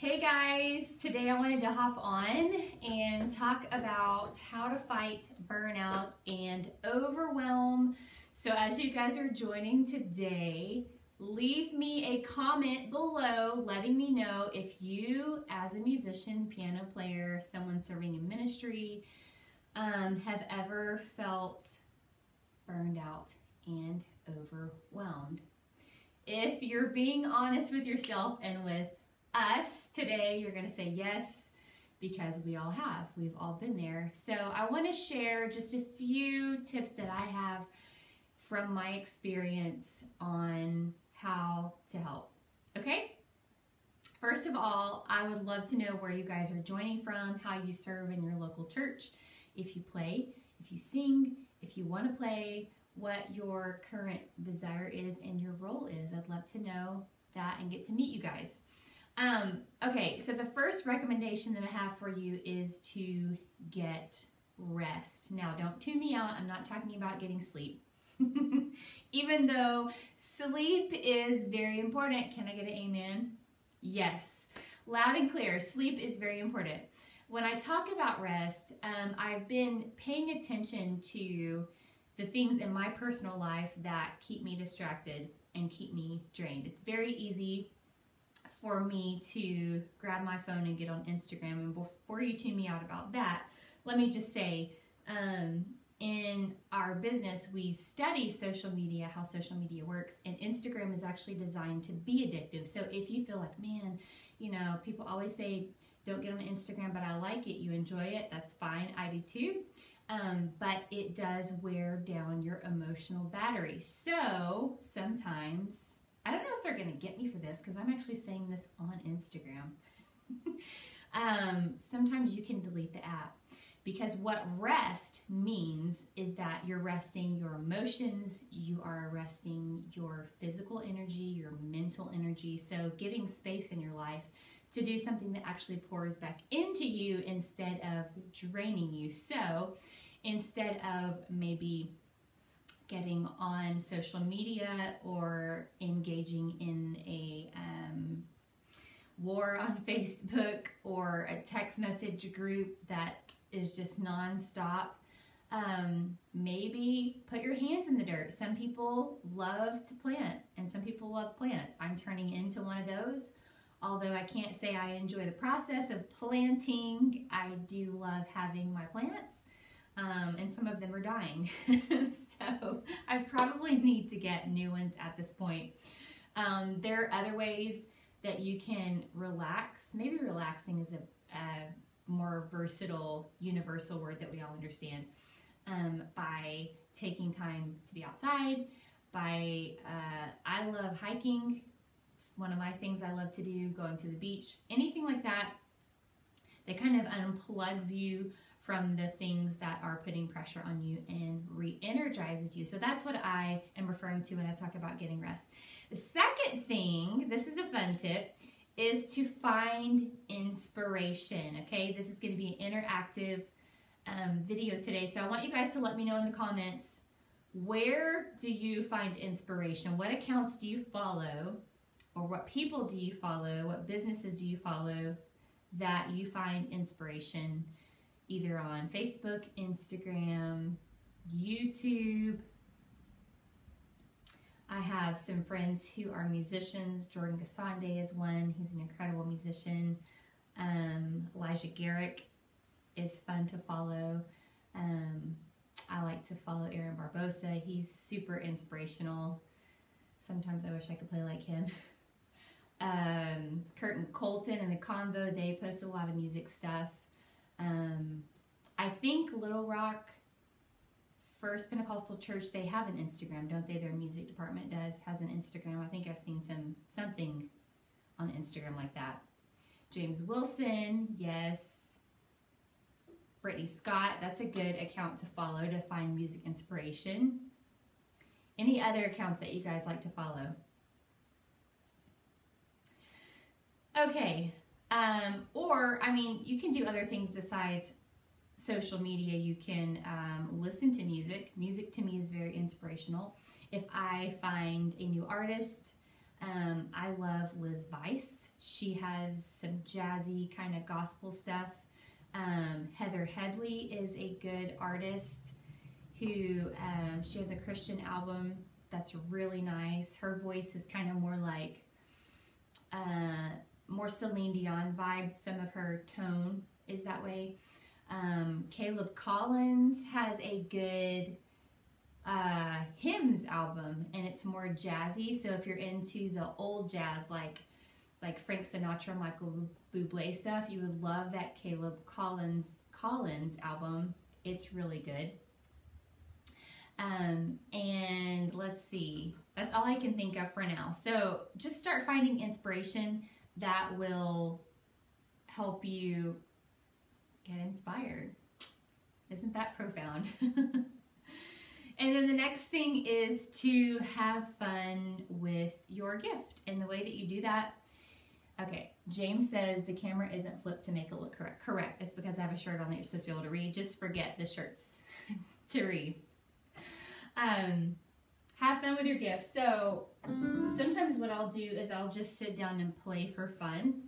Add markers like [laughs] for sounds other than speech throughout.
Hey guys, today I wanted to hop on and talk about how to fight burnout and overwhelm. So, as you guys are joining today, leave me a comment below letting me know if you, as a musician, piano player, someone serving in ministry, um, have ever felt burned out and overwhelmed. If you're being honest with yourself and with us today, you're going to say yes because we all have. We've all been there. So I want to share just a few tips that I have from my experience on how to help. Okay? First of all, I would love to know where you guys are joining from, how you serve in your local church, if you play, if you sing, if you want to play, what your current desire is and your role is. I'd love to know that and get to meet you guys. Um, okay, so the first recommendation that I have for you is to get rest. Now, don't tune me out. I'm not talking about getting sleep. [laughs] Even though sleep is very important. Can I get an amen? Yes. Loud and clear. Sleep is very important. When I talk about rest, um, I've been paying attention to the things in my personal life that keep me distracted and keep me drained. It's very easy for me to grab my phone and get on Instagram. And before you tune me out about that, let me just say um, in our business, we study social media, how social media works, and Instagram is actually designed to be addictive. So if you feel like, man, you know, people always say, don't get on Instagram, but I like it, you enjoy it, that's fine. I do too. Um, but it does wear down your emotional battery. So sometimes I don't know if they're going to get me for this because I'm actually saying this on Instagram. [laughs] um, sometimes you can delete the app because what rest means is that you're resting your emotions, you are resting your physical energy, your mental energy. So, giving space in your life to do something that actually pours back into you instead of draining you. So, instead of maybe getting on social media or engaging in a um, war on [laughs] Facebook or a text message group that is just nonstop. Um, maybe put your hands in the dirt. Some people love to plant and some people love plants. I'm turning into one of those. Although I can't say I enjoy the process of planting, I do love having my plants um, and some of them are dying. [laughs] so I probably need to get new ones at this point. Um, there are other ways that you can relax. Maybe relaxing is a, a more versatile, universal word that we all understand. Um, by taking time to be outside, by uh, I love hiking. It's one of my things I love to do. Going to the beach, anything like that that kind of unplugs you from the things that are putting pressure on you and re energizes you. So that's what I am referring to when I talk about getting rest. The second thing, this is a fun tip, is to find inspiration. Okay, this is going to be an interactive um, video today. So I want you guys to let me know in the comments where do you find inspiration? What accounts do you follow? Or what people do you follow? What businesses do you follow that you find inspiration? Either on Facebook, Instagram, YouTube. I have some friends who are musicians. Jordan Gasande is one. He's an incredible musician. Um, Elijah Garrick is fun to follow. Um, I like to follow Aaron Barbosa. He's super inspirational. Sometimes I wish I could play like him. [laughs] Um, Curtin Colton and the Convo, they post a lot of music stuff. Um, I think Little Rock First Pentecostal Church, they have an Instagram, don't they? Their music department does, has an Instagram. I think I've seen some something on Instagram like that. James Wilson, yes. Brittany Scott, that's a good account to follow to find music inspiration. Any other accounts that you guys like to follow? Okay, um, or, I mean, you can do other things besides social media. You can um, listen to music. Music to me is very inspirational. If I find a new artist, Um, I love Liz Weiss. She has some jazzy kind of gospel stuff. Um, Heather Headley is a good artist who um, she has a Christian album that's really nice. Her voice is kind of more like uh, more Celine Dion vibes. Some of her tone is that way. Um, Caleb Collins has a good uh, hymns album, and it's more jazzy. So if you're into the old jazz, like like Frank Sinatra, Michael Bublé stuff, you would love that Caleb Collins Collins album. It's really good. Um, and let's see, that's all I can think of for now. So just start finding inspiration that will help you get inspired. Isn't that profound? [laughs] and then the next thing is to have fun with your gift. And the way that you do that, okay, James says the camera isn't flipped to make it look correct. Correct. It's because I have a shirt on that you're supposed to be able to read. Just forget the shirts [laughs] to read. Um, have fun with your gifts. So sometimes what I'll do is I'll just sit down and play for fun.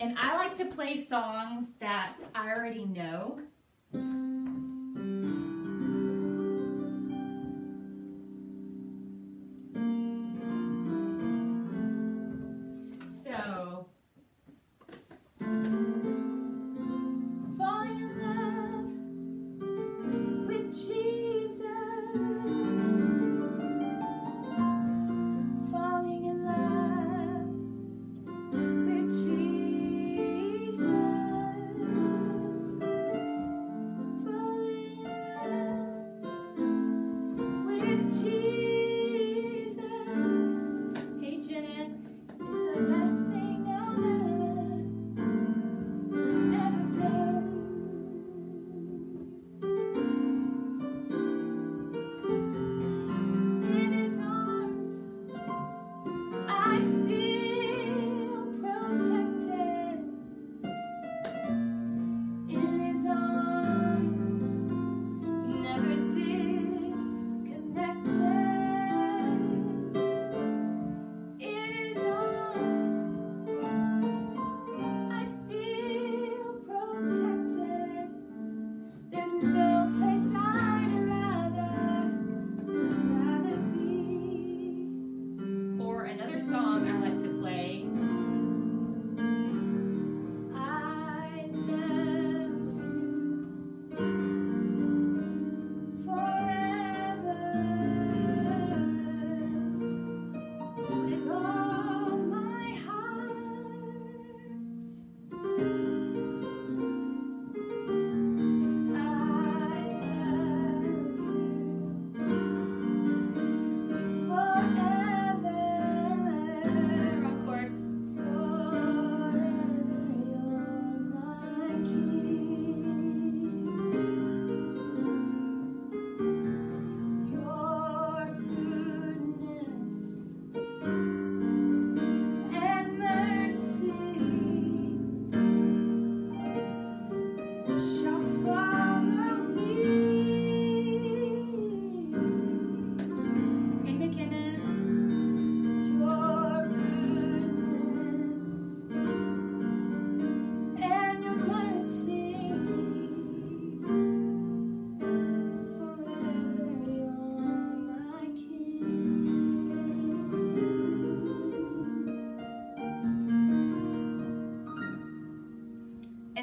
And I like to play songs that I already know. Jesus.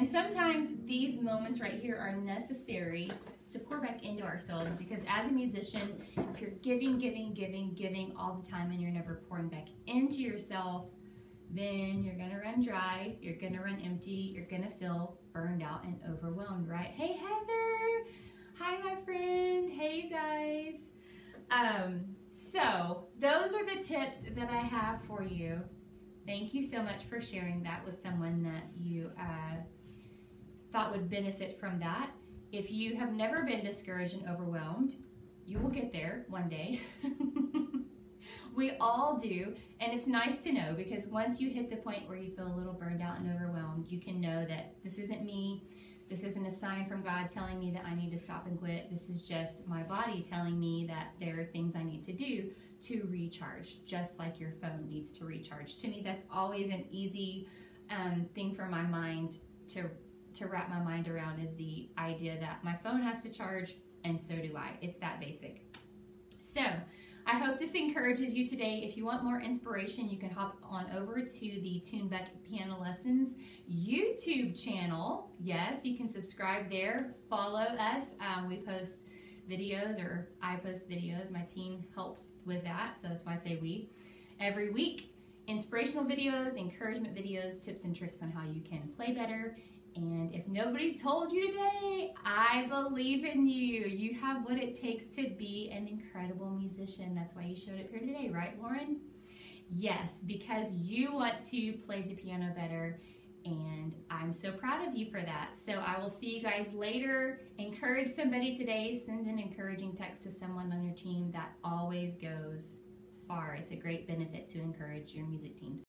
And sometimes these moments right here are necessary to pour back into ourselves because as a musician, if you're giving, giving, giving, giving all the time and you're never pouring back into yourself, then you're gonna run dry, you're gonna run empty, you're gonna feel burned out and overwhelmed, right? Hey Heather! Hi my friend, hey you guys. Um, so those are the tips that I have for you. Thank you so much for sharing that with someone that you uh, thought would benefit from that. If you have never been discouraged and overwhelmed, you will get there one day. [laughs] we all do, and it's nice to know because once you hit the point where you feel a little burned out and overwhelmed, you can know that this isn't me. This isn't a sign from God telling me that I need to stop and quit. This is just my body telling me that there are things I need to do to recharge, just like your phone needs to recharge. To me, that's always an easy um, thing for my mind to to wrap my mind around is the idea that my phone has to charge and so do I. It's that basic. So, I hope this encourages you today. If you want more inspiration, you can hop on over to the Tune Bucket Piano Lessons YouTube channel. Yes, you can subscribe there. Follow us. Um, we post videos, or I post videos. My team helps with that, so that's why I say we. Every week, inspirational videos, encouragement videos, tips and tricks on how you can play better. And if nobody's told you today, I believe in you. You have what it takes to be an incredible musician. That's why you showed up here today, right, Lauren? Yes, because you want to play the piano better. And I'm so proud of you for that. So I will see you guys later. Encourage somebody today. Send an encouraging text to someone on your team. That always goes far. It's a great benefit to encourage your music teams.